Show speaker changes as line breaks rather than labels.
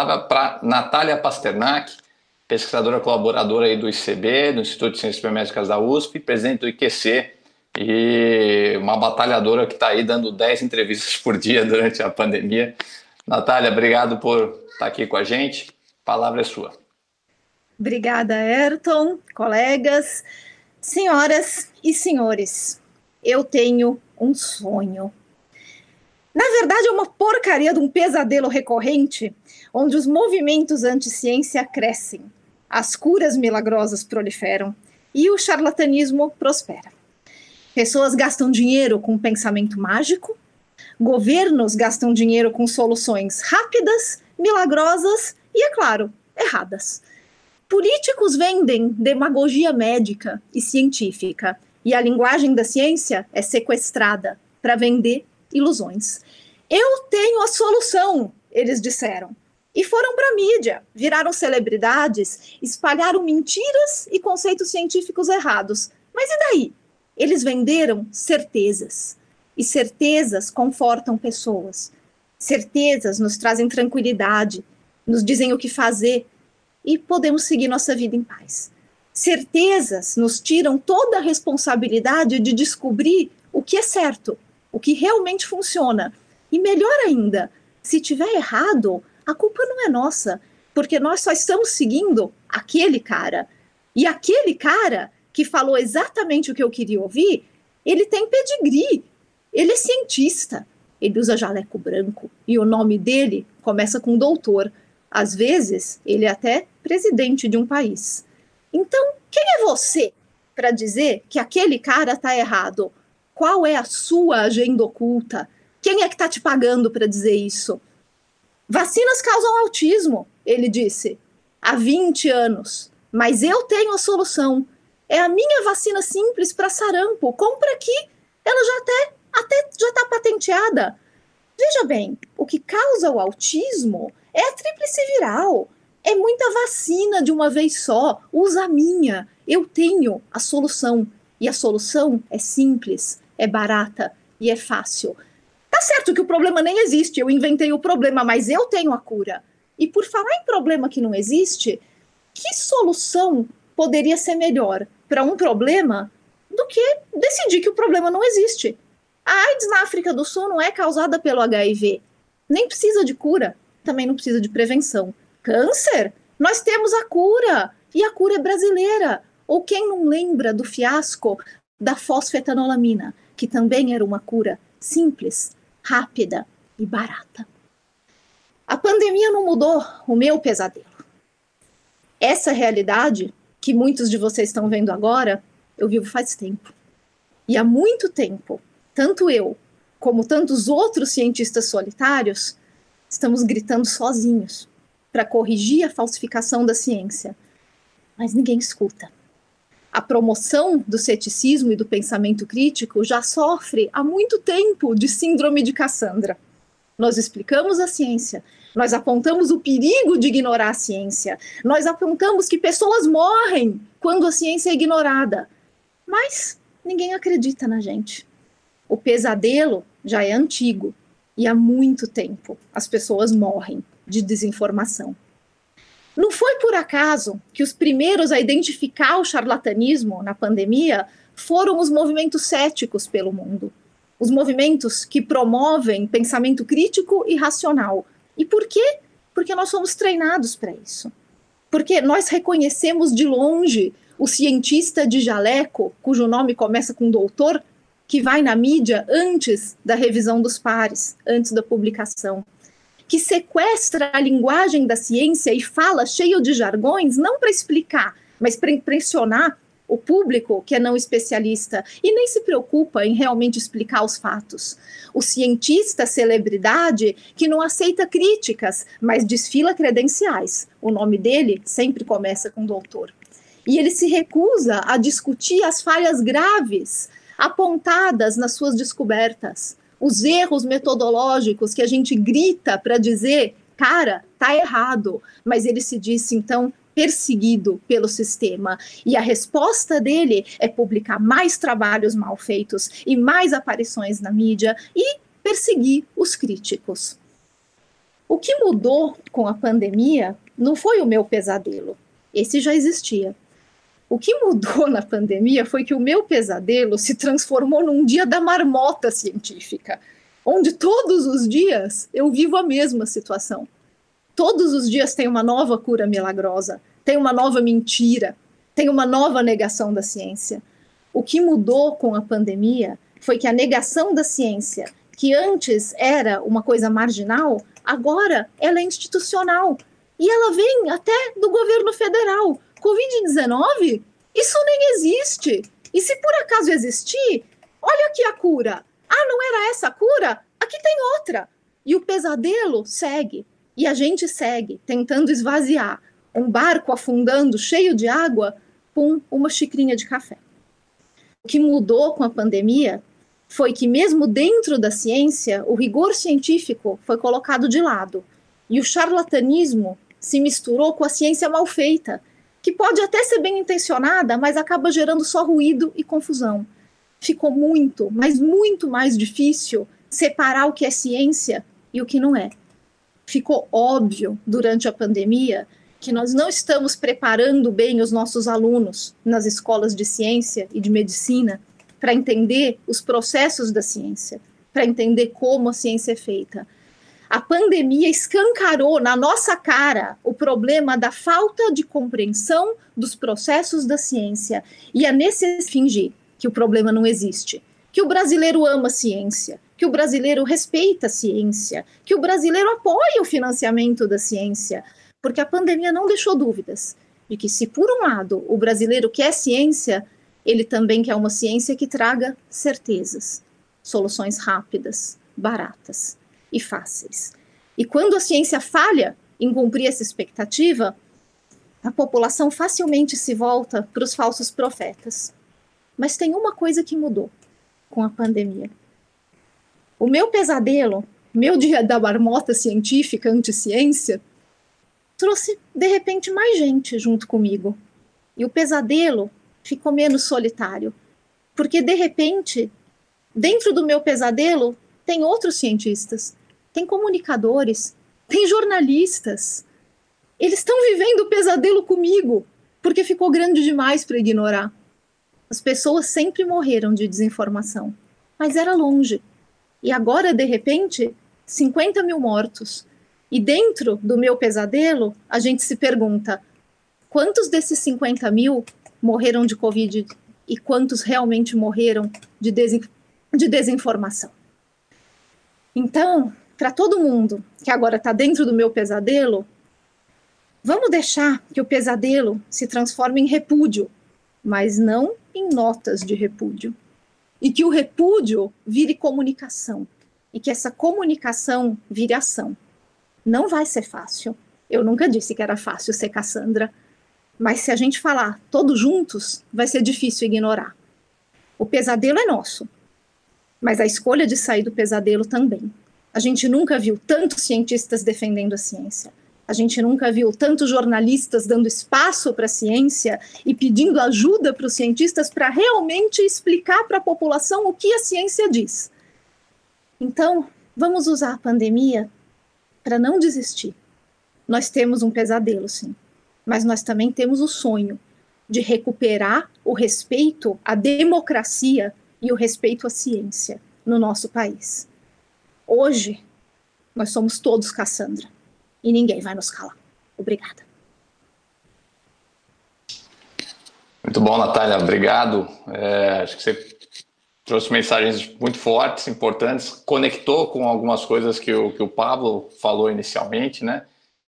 palavra para Natália Pasternak, pesquisadora colaboradora aí do ICB, do Instituto de Ciências Biomédicas da USP, presidente do IQC e uma batalhadora que está aí dando 10 entrevistas por dia durante a pandemia. Natália, obrigado por estar tá aqui com a gente. A palavra é sua.
Obrigada, Ayrton, colegas, senhoras e senhores. Eu tenho um sonho. Na verdade, é uma porcaria de um pesadelo recorrente, onde os movimentos anti-ciência crescem, as curas milagrosas proliferam e o charlatanismo prospera. Pessoas gastam dinheiro com pensamento mágico, governos gastam dinheiro com soluções rápidas, milagrosas e, é claro, erradas. Políticos vendem demagogia médica e científica, e a linguagem da ciência é sequestrada para vender ilusões. Eu tenho a solução, eles disseram. E foram para a mídia, viraram celebridades, espalharam mentiras e conceitos científicos errados. Mas e daí? Eles venderam certezas. E certezas confortam pessoas. Certezas nos trazem tranquilidade, nos dizem o que fazer e podemos seguir nossa vida em paz. Certezas nos tiram toda a responsabilidade de descobrir o que é certo, o que realmente funciona. E melhor ainda, se tiver errado, a culpa não é nossa, porque nós só estamos seguindo aquele cara. E aquele cara que falou exatamente o que eu queria ouvir, ele tem pedigree, ele é cientista, ele usa jaleco branco e o nome dele começa com doutor. Às vezes, ele é até presidente de um país. Então, quem é você para dizer que aquele cara está errado? Qual é a sua agenda oculta? Quem é que está te pagando para dizer isso? Vacinas causam autismo, ele disse, há 20 anos. Mas eu tenho a solução. É a minha vacina simples para sarampo. Compra aqui. Ela já até, até já está patenteada. Veja bem, o que causa o autismo é a tríplice viral. É muita vacina de uma vez só. Usa a minha. Eu tenho a solução. E a solução é simples, é barata e é fácil. Tá certo que o problema nem existe. Eu inventei o problema, mas eu tenho a cura. E por falar em problema que não existe, que solução poderia ser melhor para um problema do que decidir que o problema não existe. A AIDS na África do Sul não é causada pelo HIV, nem precisa de cura, também não precisa de prevenção. Câncer? Nós temos a cura, e a cura é brasileira. Ou quem não lembra do fiasco da fosfetanolamina, que também era uma cura simples, rápida e barata. A pandemia não mudou o meu pesadelo. Essa realidade que muitos de vocês estão vendo agora, eu vivo faz tempo. E há muito tempo, tanto eu como tantos outros cientistas solitários estamos gritando sozinhos para corrigir a falsificação da ciência. Mas ninguém escuta. A promoção do ceticismo e do pensamento crítico já sofre há muito tempo de síndrome de Cassandra. Nós explicamos a ciência, nós apontamos o perigo de ignorar a ciência. Nós apontamos que pessoas morrem quando a ciência é ignorada. Mas ninguém acredita na gente. O pesadelo já é antigo e há muito tempo as pessoas morrem de desinformação. Não foi por acaso que os primeiros a identificar o charlatanismo na pandemia foram os movimentos céticos pelo mundo. Os movimentos que promovem pensamento crítico e racional, e por quê? Porque nós somos treinados para isso. Porque nós reconhecemos de longe o cientista de jaleco, cujo nome começa com doutor, que vai na mídia antes da revisão dos pares, antes da publicação, que sequestra a linguagem da ciência e fala cheio de jargões, não para explicar, mas para impressionar o público que é não especialista e nem se preocupa em realmente explicar os fatos. O cientista celebridade que não aceita críticas, mas desfila credenciais. O nome dele sempre começa com doutor. E ele se recusa a discutir as falhas graves apontadas nas suas descobertas, os erros metodológicos que a gente grita para dizer, cara, tá errado, mas ele se disse então perseguido pelo sistema. E a resposta dele é publicar mais trabalhos mal feitos e mais aparições na mídia e perseguir os críticos. O que mudou com a pandemia não foi o meu pesadelo, esse já existia. O que mudou na pandemia foi que o meu pesadelo se transformou num dia da marmota científica, onde todos os dias eu vivo a mesma situação. Todos os dias tem uma nova cura milagrosa, tem uma nova mentira, tem uma nova negação da ciência. O que mudou com a pandemia foi que a negação da ciência, que antes era uma coisa marginal, agora ela é institucional. E ela vem até do governo federal. Covid-19? Isso nem existe. E se por acaso existir, olha aqui a cura. Ah, não era essa a cura? Aqui tem outra. E o pesadelo segue. E a gente segue, tentando esvaziar um barco afundando cheio de água com uma xicrinha de café. O que mudou com a pandemia foi que, mesmo dentro da ciência, o rigor científico foi colocado de lado e o charlatanismo se misturou com a ciência mal feita, que pode até ser bem intencionada, mas acaba gerando só ruído e confusão. Ficou muito, mas muito mais difícil separar o que é ciência e o que não é. Ficou óbvio durante a pandemia que nós não estamos preparando bem os nossos alunos nas escolas de ciência e de medicina para entender os processos da ciência, para entender como a ciência é feita. A pandemia escancarou na nossa cara o problema da falta de compreensão dos processos da ciência. E a necessidade fingir que o problema não existe, que o brasileiro ama a ciência, que o brasileiro respeita a ciência, que o brasileiro apoia o financiamento da ciência, porque a pandemia não deixou dúvidas de que se por um lado o brasileiro quer ciência, ele também quer uma ciência que traga certezas, soluções rápidas, baratas e fáceis. E quando a ciência falha em cumprir essa expectativa, a população facilmente se volta para os falsos profetas. Mas tem uma coisa que mudou com a pandemia. O meu pesadelo, meu dia da marmota científica anti-ciência, trouxe de repente mais gente junto comigo. E o pesadelo ficou menos solitário. Porque, de repente, dentro do meu pesadelo, tem outros cientistas, tem comunicadores, tem jornalistas. Eles estão vivendo o pesadelo comigo, porque ficou grande demais para ignorar. As pessoas sempre morreram de desinformação, mas era longe. E agora, de repente, 50 mil mortos. E dentro do meu pesadelo, a gente se pergunta: quantos desses 50 mil morreram de Covid e quantos realmente morreram de, desin de desinformação. Então, para todo mundo que agora está dentro do meu pesadelo, vamos deixar que o pesadelo se transforme em repúdio, mas não em notas de repúdio. E que o repúdio vire comunicação. E que essa comunicação vire ação. Não vai ser fácil. Eu nunca disse que era fácil ser Cassandra, mas se a gente falar todos juntos, vai ser difícil ignorar. O pesadelo é nosso, mas a escolha de sair do pesadelo também. A gente nunca viu tantos cientistas defendendo a ciência. A gente nunca viu tantos jornalistas dando espaço para a ciência e pedindo ajuda para os cientistas para realmente explicar para a população o que a ciência diz. Então, vamos usar a pandemia para não desistir. Nós temos um pesadelo, sim mas nós também temos o sonho de recuperar o respeito à democracia e o respeito à ciência no nosso país. Hoje, nós somos todos Cassandra e ninguém vai nos calar. Obrigada.
Muito bom, Natália, obrigado. É, acho que você trouxe mensagens muito fortes, importantes, conectou com algumas coisas que o, que o Pablo falou inicialmente, né?